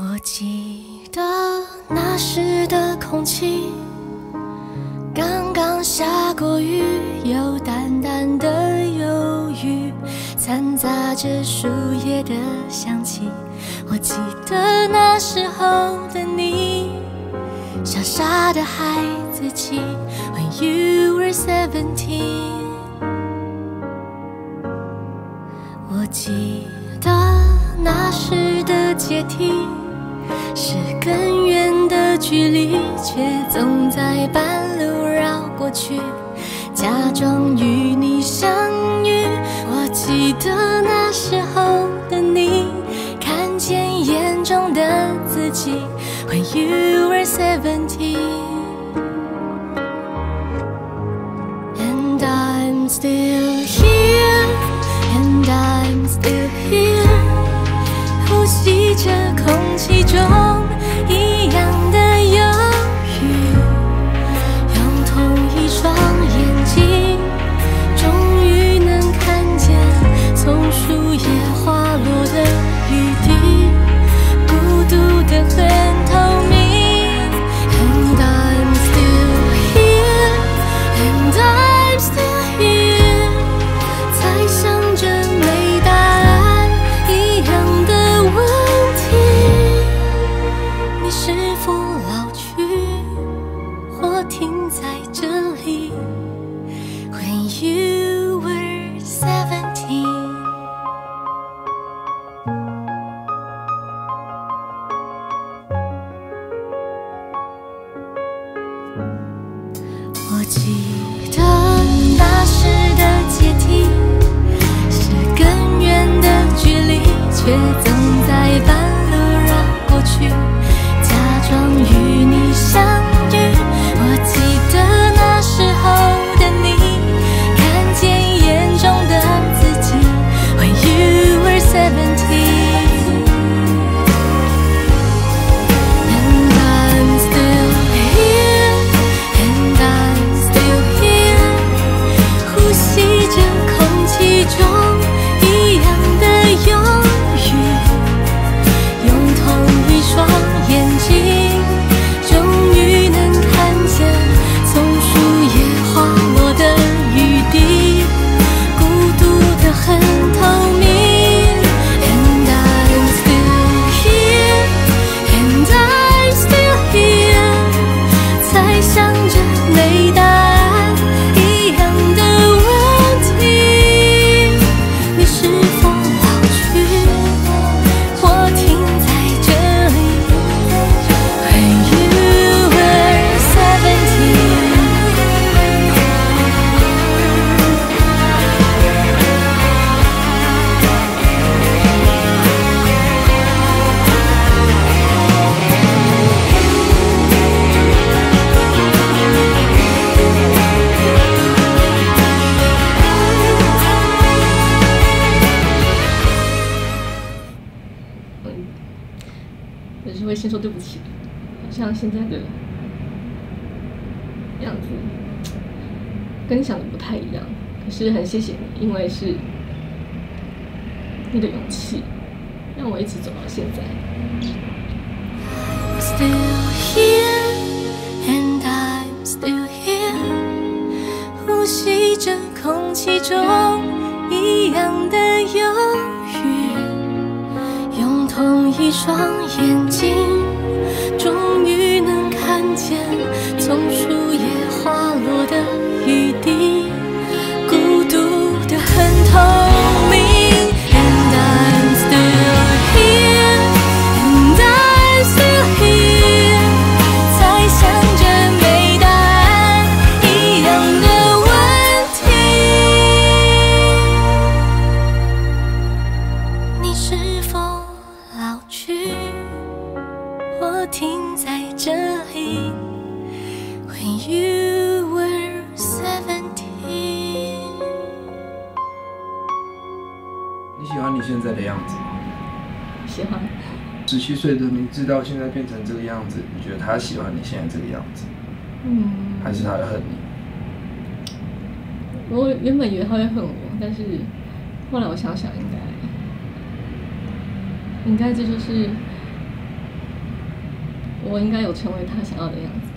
我记得那时的空气，刚刚下过雨，有淡淡的忧郁，掺杂着树叶的香气。我记得那时候的你，傻傻的孩子气。When you were seventeen，我记得那时的阶梯。是更远的距离，却总在半路绕过去，假装与你相遇。我记得那时候的你，看见眼中的自己。When you were seventeen, and I'm still here, 记得。会先说对不起，像现在的样子跟你想的不太一样。可是很谢谢你，因为是你的勇气，让我一直走到现在。Still here, and I'm still here，呼吸着空气中一双眼睛，终于能看见从现在的样子吗？喜欢，十七岁的你知道现在变成这个样子，你觉得他喜欢你现在这个样子，嗯，还是他会恨你？我原本以为他会恨我，但是后来我想想，应该应该这就是我应该有成为他想要的样子。